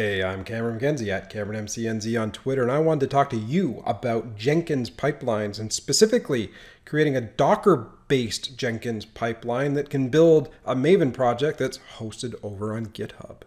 Hey, I'm Cameron McKenzie at CameronMCNZ on Twitter, and I wanted to talk to you about Jenkins pipelines and specifically creating a Docker based Jenkins pipeline that can build a Maven project that's hosted over on GitHub.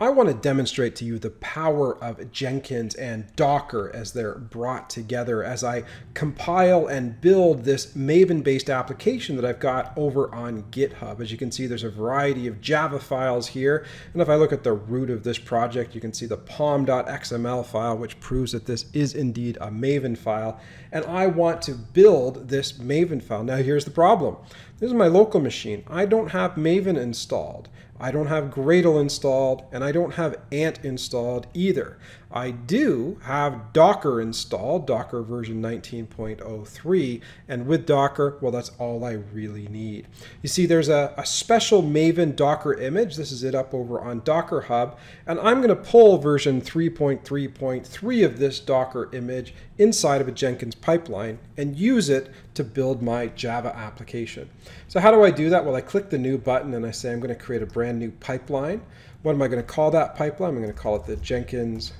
I want to demonstrate to you the power of Jenkins and Docker as they're brought together as I compile and build this Maven-based application that I've got over on GitHub. As you can see, there's a variety of Java files here. And if I look at the root of this project, you can see the pom.xml file, which proves that this is indeed a Maven file. And I want to build this Maven file. Now, here's the problem. This is my local machine. I don't have Maven installed. I don't have Gradle installed, and I don't have Ant installed either. I do have Docker installed, Docker version 19.03, and with Docker, well, that's all I really need. You see, there's a, a special Maven Docker image. This is it up over on Docker Hub, and I'm going to pull version 3.3.3 of this Docker image inside of a Jenkins pipeline and use it to build my Java application. So how do I do that? Well, I click the new button and I say I'm going to create a brand new pipeline. What am I going to call that pipeline? I'm going to call it the Jenkins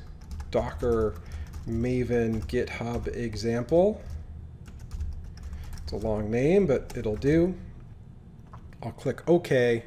Docker Maven GitHub example. It's a long name, but it'll do. I'll click OK.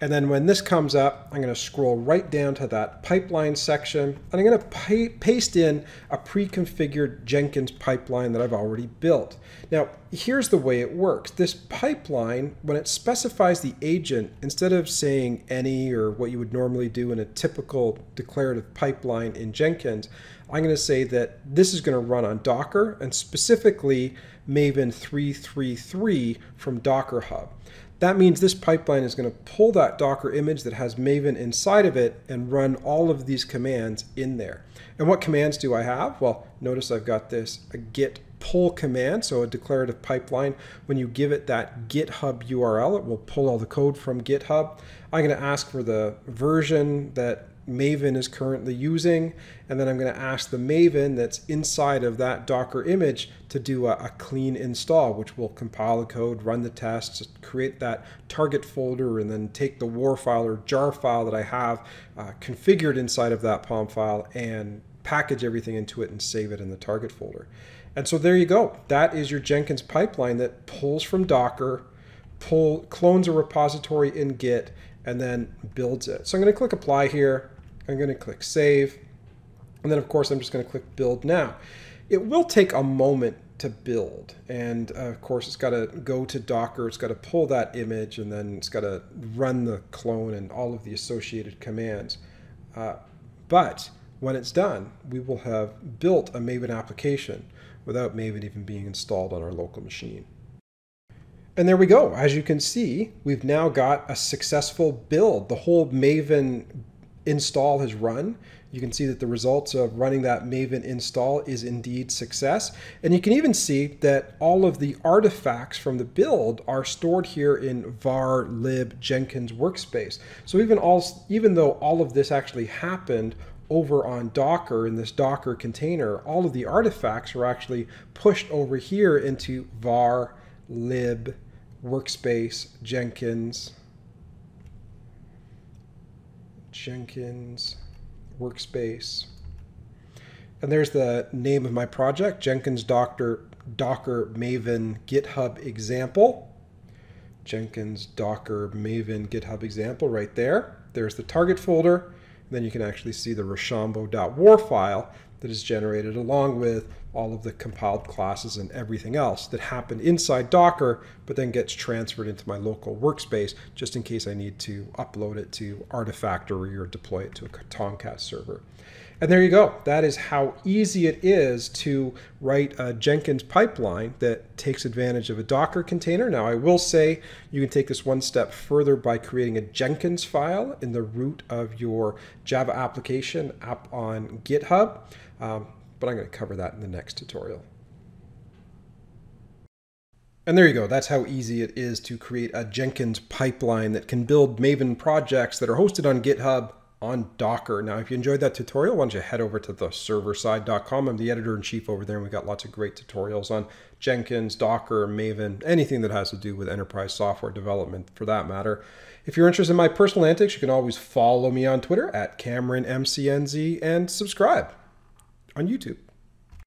And then when this comes up, I'm going to scroll right down to that pipeline section, and I'm going to paste in a pre-configured Jenkins pipeline that I've already built. Now, here's the way it works. This pipeline, when it specifies the agent, instead of saying any or what you would normally do in a typical declarative pipeline in Jenkins, I'm going to say that this is going to run on Docker and specifically Maven 333 from Docker Hub. That means this pipeline is going to pull that Docker image that has Maven inside of it and run all of these commands in there. And what commands do I have? Well, notice I've got this a git pull command, so a declarative pipeline. When you give it that GitHub URL, it will pull all the code from GitHub. I'm going to ask for the version that Maven is currently using. And then I'm going to ask the Maven that's inside of that Docker image to do a, a, clean install, which will compile the code, run the tests, create that target folder, and then take the war file or jar file that I have uh, configured inside of that POM file and package everything into it and save it in the target folder. And so there you go. That is your Jenkins pipeline that pulls from Docker, pull, clones a repository in Git, and then builds it. So I'm going to click apply here. I'm going to click save. And then of course I'm just going to click build now. It will take a moment to build. And uh, of course it's got to go to Docker, it's got to pull that image and then it's got to run the clone and all of the associated commands. Uh, but when it's done, we will have built a Maven application without Maven even being installed on our local machine. And there we go. As you can see, we've now got a successful build. The whole Maven install has run. You can see that the results of running that Maven install is indeed success. And you can even see that all of the artifacts from the build are stored here in var lib Jenkins workspace. So even, all, even though all of this actually happened over on Docker in this Docker container, all of the artifacts are actually pushed over here into var lib workspace Jenkins Jenkins workspace. And there's the name of my project, Jenkins Docker, Docker Maven GitHub example. Jenkins Docker Maven GitHub example right there. There's the target folder. Then you can actually see the rochambeau.war file that is generated along with all of the compiled classes and everything else that happened inside Docker, but then gets transferred into my local workspace just in case I need to upload it to Artifactory or deploy it to a Tomcat server. And there you go. That is how easy it is to write a Jenkins pipeline that takes advantage of a Docker container. Now, I will say you can take this one step further by creating a Jenkins file in the root of your Java application up on GitHub. Um, but I'm going to cover that in the next tutorial. And there you go. That's how easy it is to create a Jenkins pipeline that can build Maven projects that are hosted on GitHub on Docker. Now, if you enjoyed that tutorial, why don't you head over to the serverside.com. I'm the editor in chief over there, and we've got lots of great tutorials on Jenkins, Docker, Maven, anything that has to do with enterprise software development for that matter. If you're interested in my personal antics, you can always follow me on Twitter at CameronMCNZ and subscribe on YouTube.